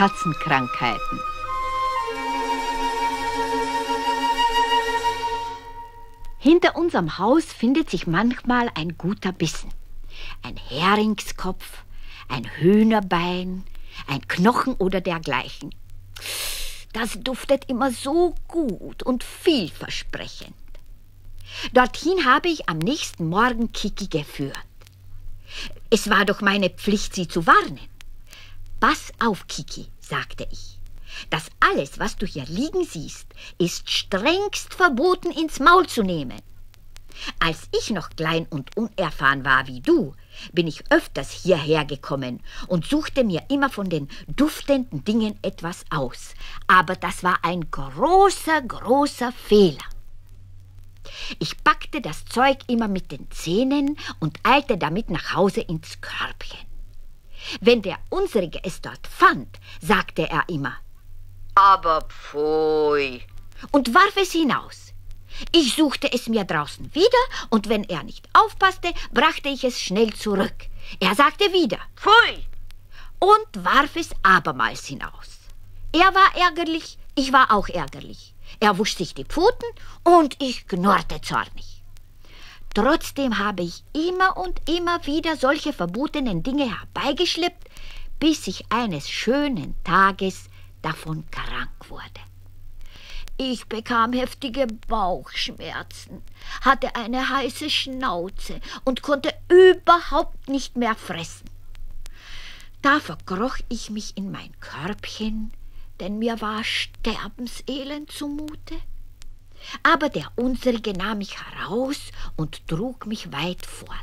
Katzenkrankheiten. Hinter unserem Haus findet sich manchmal ein guter Bissen. Ein Heringskopf, ein Hühnerbein, ein Knochen oder dergleichen. Das duftet immer so gut und vielversprechend. Dorthin habe ich am nächsten Morgen Kiki geführt. Es war doch meine Pflicht, sie zu warnen. Pass auf, Kiki, sagte ich. Das alles, was du hier liegen siehst, ist strengst verboten ins Maul zu nehmen. Als ich noch klein und unerfahren war wie du, bin ich öfters hierher gekommen und suchte mir immer von den duftenden Dingen etwas aus. Aber das war ein großer, großer Fehler. Ich packte das Zeug immer mit den Zähnen und eilte damit nach Hause ins Körbchen. Wenn der unsrige es dort fand, sagte er immer, aber pfui, und warf es hinaus. Ich suchte es mir draußen wieder, und wenn er nicht aufpasste, brachte ich es schnell zurück. Er sagte wieder, pfui, und warf es abermals hinaus. Er war ärgerlich, ich war auch ärgerlich. Er wusch sich die Pfoten und ich knurrte zornig. Trotzdem habe ich immer und immer wieder solche verbotenen Dinge herbeigeschleppt, bis ich eines schönen Tages davon krank wurde. Ich bekam heftige Bauchschmerzen, hatte eine heiße Schnauze und konnte überhaupt nicht mehr fressen. Da verkroch ich mich in mein Körbchen, denn mir war sterbenselend zumute. Aber der unsrige nahm mich heraus und trug mich weit fort.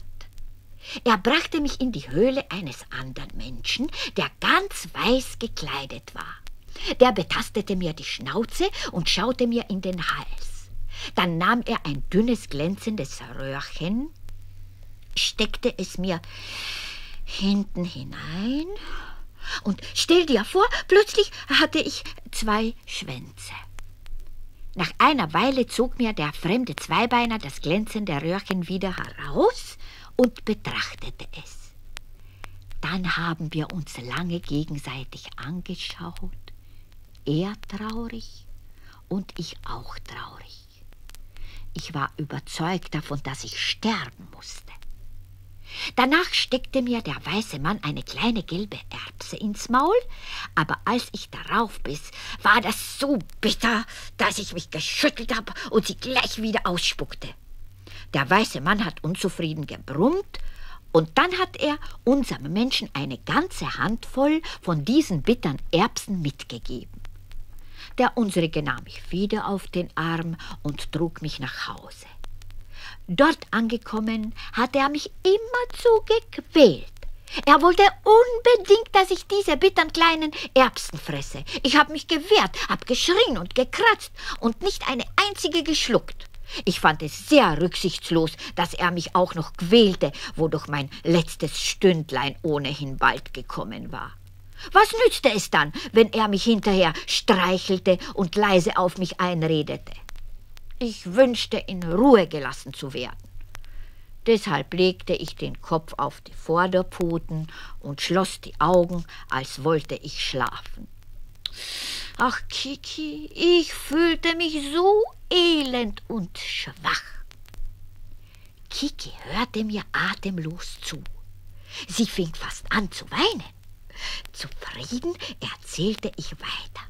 Er brachte mich in die Höhle eines anderen Menschen, der ganz weiß gekleidet war. Der betastete mir die Schnauze und schaute mir in den Hals. Dann nahm er ein dünnes, glänzendes Röhrchen, steckte es mir hinten hinein und stell dir vor, plötzlich hatte ich zwei Schwänze. Nach einer Weile zog mir der fremde Zweibeiner das glänzende Röhrchen wieder heraus und betrachtete es. Dann haben wir uns lange gegenseitig angeschaut, er traurig und ich auch traurig. Ich war überzeugt davon, dass ich sterben musste. Danach steckte mir der weiße Mann eine kleine gelbe Erbse ins Maul, aber als ich darauf biss, war das so bitter, dass ich mich geschüttelt habe und sie gleich wieder ausspuckte. Der weiße Mann hat unzufrieden gebrummt, und dann hat er unserem Menschen eine ganze Handvoll von diesen bittern Erbsen mitgegeben. Der unsrige nahm mich wieder auf den Arm und trug mich nach Hause. Dort angekommen, hatte er mich immerzu gequält. Er wollte unbedingt, dass ich diese bittern kleinen Erbsen fresse. Ich habe mich gewehrt, habe geschrien und gekratzt und nicht eine einzige geschluckt. Ich fand es sehr rücksichtslos, dass er mich auch noch quälte, wodurch mein letztes Stündlein ohnehin bald gekommen war. Was nützte es dann, wenn er mich hinterher streichelte und leise auf mich einredete? Ich wünschte, in Ruhe gelassen zu werden. Deshalb legte ich den Kopf auf die Vorderpfoten und schloss die Augen, als wollte ich schlafen. Ach, Kiki, ich fühlte mich so elend und schwach. Kiki hörte mir atemlos zu. Sie fing fast an zu weinen. Zufrieden erzählte ich weiter.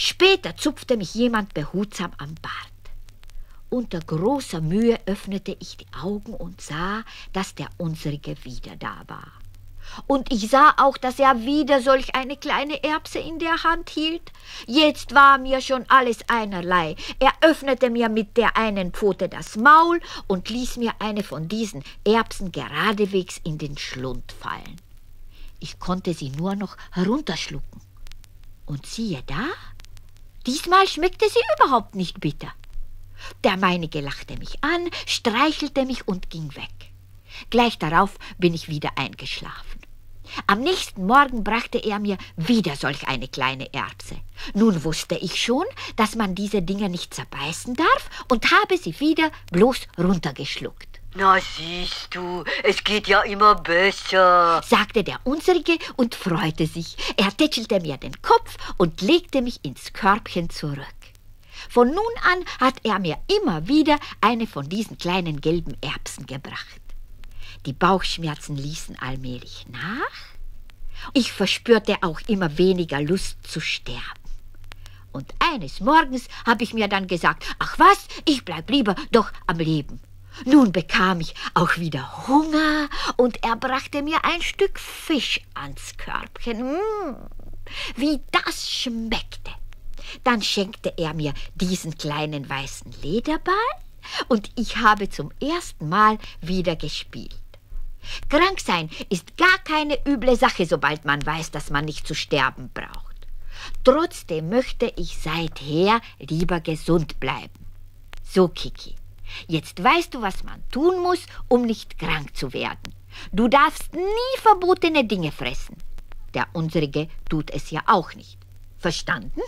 Später zupfte mich jemand behutsam am Bart. Unter großer Mühe öffnete ich die Augen und sah, dass der unsrige wieder da war. Und ich sah auch, dass er wieder solch eine kleine Erbse in der Hand hielt. Jetzt war mir schon alles einerlei. Er öffnete mir mit der einen Pfote das Maul und ließ mir eine von diesen Erbsen geradewegs in den Schlund fallen. Ich konnte sie nur noch herunterschlucken. Und siehe da, Diesmal schmeckte sie überhaupt nicht bitter. Der meinige lachte mich an, streichelte mich und ging weg. Gleich darauf bin ich wieder eingeschlafen. Am nächsten Morgen brachte er mir wieder solch eine kleine Erbse. Nun wusste ich schon, dass man diese Dinger nicht zerbeißen darf und habe sie wieder bloß runtergeschluckt. Na siehst du, es geht ja immer besser, sagte der unsrige und freute sich. Er tätschelte mir den Kopf und legte mich ins Körbchen zurück. Von nun an hat er mir immer wieder eine von diesen kleinen gelben Erbsen gebracht. Die Bauchschmerzen ließen allmählich nach. Ich verspürte auch immer weniger Lust zu sterben. Und eines Morgens habe ich mir dann gesagt, ach was, ich bleib lieber doch am Leben. Nun bekam ich auch wieder Hunger und er brachte mir ein Stück Fisch ans Körbchen. Mmh, wie das schmeckte. Dann schenkte er mir diesen kleinen weißen Lederball und ich habe zum ersten Mal wieder gespielt. Krank sein ist gar keine üble Sache, sobald man weiß, dass man nicht zu sterben braucht. Trotzdem möchte ich seither lieber gesund bleiben. So, Kiki, Jetzt weißt du, was man tun muss, um nicht krank zu werden. Du darfst nie verbotene Dinge fressen. Der unsrige tut es ja auch nicht. Verstanden?